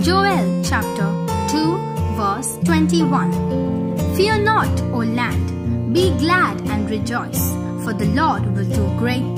Joel chapter 2 verse 21 Fear not, O land, be glad and rejoice, for the Lord will do great things.